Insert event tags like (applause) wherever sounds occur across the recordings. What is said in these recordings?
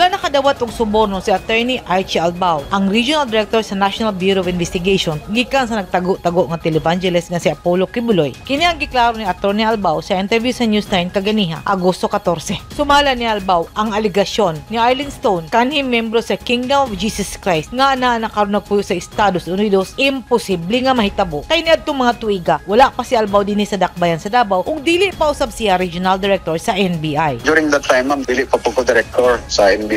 Wala nakadawat og suborno si Attorney Archie Albao, ang Regional Director sa National Bureau of Investigation, gikan sa nagtago-tago nga televangelist nga si Apollo Kibuloy. Kini ang giklaro ni Attorney Albao sa interview sa News 9 kaganiha, Agosto 14. Sumala ni Albao ang aligasyon ni Arlene Stone, kanhing membro sa Kingdom of Jesus Christ nga na nakaroon na po sa Estados Unidos, imposible nga mahitabo. Kay niadtong mga tuiga, wala pa si Albao dinhi sa dakbayan sa Davao ug dili pa usab siya Regional Director sa NBI. During that time, ma'am, dili pa po ko director sa NBI.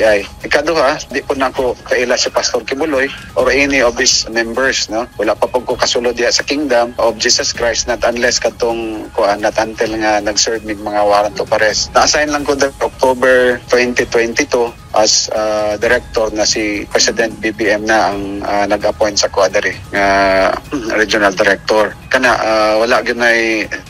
Ikaduha, di po na ko kaila si Pastor Kibuloy or any of his members, no? Wala pa po ko kasulod diya sa Kingdom of Jesus Christ not unless katong kuan not until nga nag-serve mig mga warrant of arrest. Na-assign lang ko the October 2022 as uh, director na si President BBM na ang uh, nag-appoint sa Quadri nga (clears throat) regional director. Kana uh, wala gyud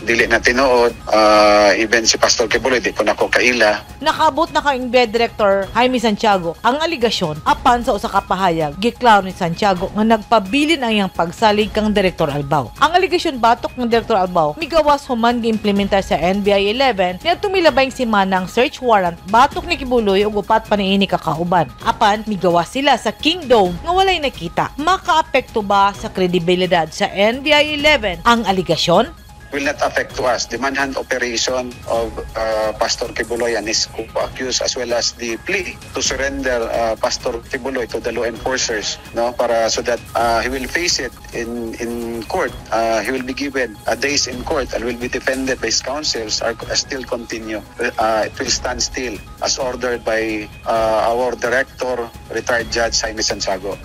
dili na tinuod uh, even si Pastor Kibuloy di ko na ko kaila Nakabot na kang Bed Director Jaime Santiago ang aligasyon apan sa usa ka pahayag giklaro ni Santiago nga nagpabilin ang iyang pagsalig kang Director Albao. Ang aligasyon batok ng Director Albao migawas human giimplementar sa NBI 11 niya tumilabay si Manang search warrant batok ni Kibuloy ug upat pa niini kakauban. Apan migawas sila sa Kingdom nga walay nakita. Makaapekto ba sa kredibilidad sa NBI 11 ang aligasyon? Will not affect to us. The manhunt operation of uh, Pastor Kibuloy and his co-accused as well as the plea to surrender uh, Pastor Kibuloy to the law enforcers no para so that uh, he will face it in in court. Uh, he will be given uh, days in court and will be defended by his counsels are still continue uh, it will stand still as ordered by uh, our director retired judge Jaime Santiago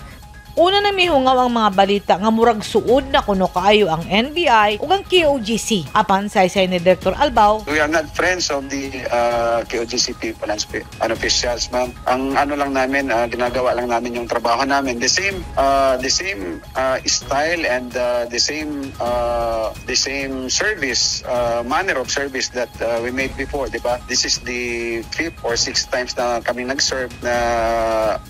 Una na mihungaw ang mga balita nga murag suod na kuno kaayo ang NBI ug ang KOGC. Apan saysay ni Dr. Albao, We are not friends of the uh, KOGC people and and officials, ma'am. Ang ano lang namin, uh, ginagawa lang namin yung trabaho namin. The same, uh, the same uh, style and uh, the same, uh, the same service, uh, manner of service that uh, we made before, di ba? This is the fifth or sixth times na kami nag-serve na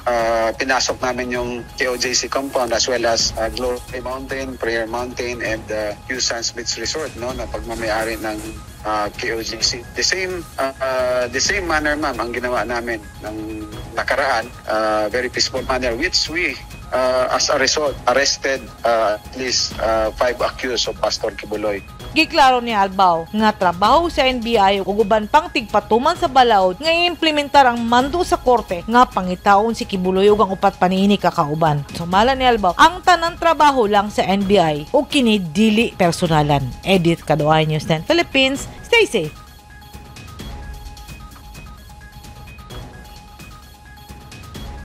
uh, pinasok namin yung KOJC compound as well as uh, Glory Mountain, Prayer Mountain, and uh, Hugheson's Beach Resort, no, na pagmamayari ng uh, KOGC. The same uh, uh, the same manner ma'am ang ginawa namin ng nakaraan, uh, very peaceful manner which we uh, as a result arrested uh, at least uh, five accused of Pastor Kibuloy. Giklaro ni Albao nga trabaho sa NBI ug uban pang tigpatuman sa balaod nga implementar ang mando sa korte nga pangitaon si Kibuloy ug ang upat panini kakauban. Sumala ni Albao, ang tanang trabaho lang sa NBI ug kini dili personalan. Edit Kaduay News 10 Philippines. Stay safe.